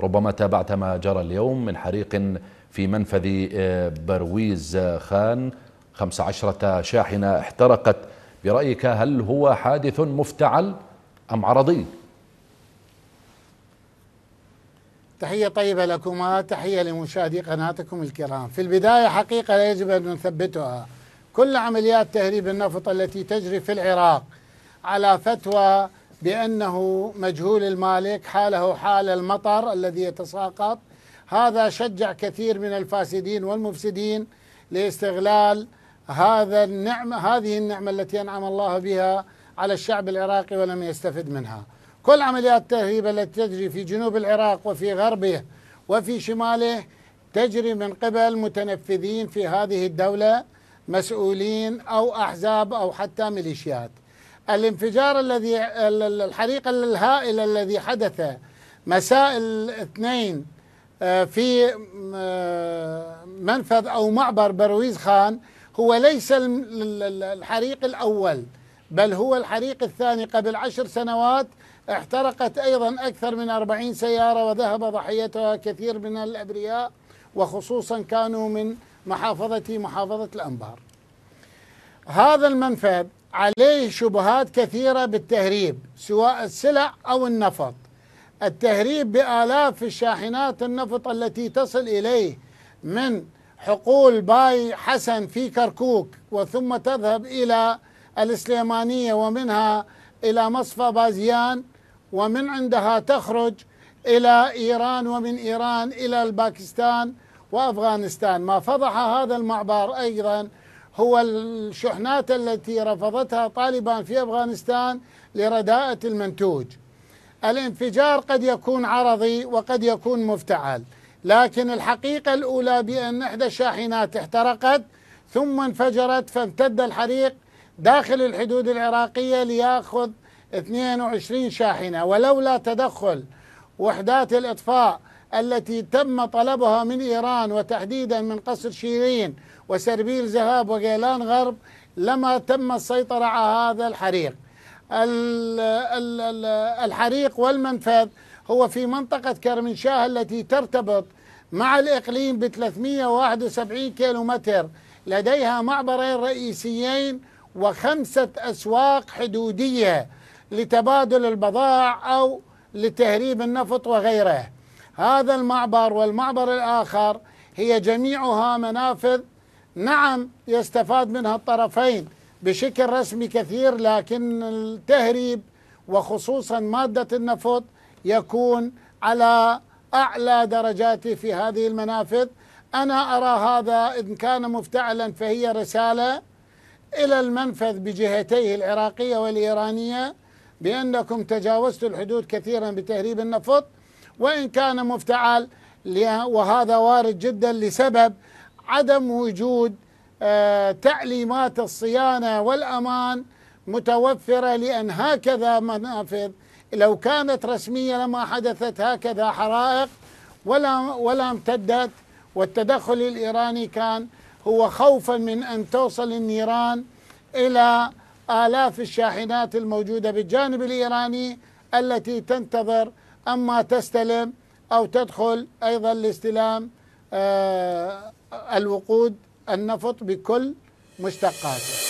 ربما تابعت ما جرى اليوم من حريق في منفذ برويز خان. 15 شاحنة احترقت. برأيك هل هو حادث مفتعل أم عرضي؟ تحية طيبة لكما. تحية لمشاهدي قناتكم الكرام. في البداية حقيقة يجب أن نثبتها. كل عمليات تهريب النفط التي تجري في العراق على فتوى بأنه مجهول المالك حاله حال المطر الذي يتساقط. هذا شجع كثير من الفاسدين والمفسدين لاستغلال هذا النعمة هذه النعمة التي أنعم الله بها على الشعب العراقي ولم يستفد منها. كل عمليات التهريب التي تجري في جنوب العراق وفي غربه وفي شماله تجري من قبل متنفذين في هذه الدولة مسؤولين أو أحزاب أو حتى ميليشيات. الانفجار الذي الحريق الهائل الذي حدث مساء الاثنين آه، في آه، منفذ أو معبر برويز خان هو ليس الحريق الأول بل هو الحريق الثاني. قبل عشر سنوات احترقت أيضا أكثر من أربعين سيارة وذهب ضحيتها كثير من الأبرياء وخصوصا كانوا من محافظة محافظة الأنبار. هذا المنفذ عليه شبهات كثيرة بالتهريب سواء السلع أو النفط. التهريب بآلاف الشاحنات النفط التي تصل إليه من حقول باي حسن في كركوك وثم تذهب إلى السليمانية ومنها إلى مصفى بازيان ومن عندها تخرج إلى إيران ومن إيران إلى الباكستان وأفغانستان. ما فضح هذا المعبر أيضا هو الشحنات التي رفضتها طالبان في أفغانستان لرداءة المنتوج. الانفجار قد يكون عرضي وقد يكون مفتعل لكن الحقيقة الأولى بأن إحدى الشاحنات احترقت ثم انفجرت فامتد الحريق داخل الحدود العراقية ليأخذ 22 شاحنة. ولولا تدخل وحدات الإطفاء التي تم طلبها من إيران وتحديدا من قصر شيرين وسربيل ذهاب وجيلان غرب لما تم السيطرة على هذا الحريق. الحريق والمنفذ هو في منطقة كرمنشاه التي ترتبط مع الإقليم ب 371 كيلومتر. لديها معبرين رئيسيين وخمسة أسواق حدودية لتبادل البضائع أو لتهريب النفط وغيره. هذا المعبر والمعبر الآخر هي جميعها منافذ نعم يستفاد منها الطرفين بشكل رسمي كثير لكن التهريب وخصوصا مادة النفط يكون على أعلى درجاته في هذه المنافذ. أنا أرى هذا إن كان مفتعلا فهي رسالة إلى المنفذ بجهتيه العراقية والإيرانية بأنكم تجاوزتوا الحدود كثيرا بتهريب النفط وإن كان مفتعل وهذا وارد جدا لسبب عدم وجود آه، تعليمات الصيانة والأمان متوفرة لأن هكذا منافذ. لو كانت رسمية لما حدثت هكذا حرائق ولا ولا امتدت. والتدخل الإيراني كان هو خوفا من أن توصل النيران إلى آلاف الشاحنات الموجودة بالجانب الإيراني التي تنتظر أما تستلم أو تدخل أيضا لاستلام آه، الوقود النفط بكل مشتقاته.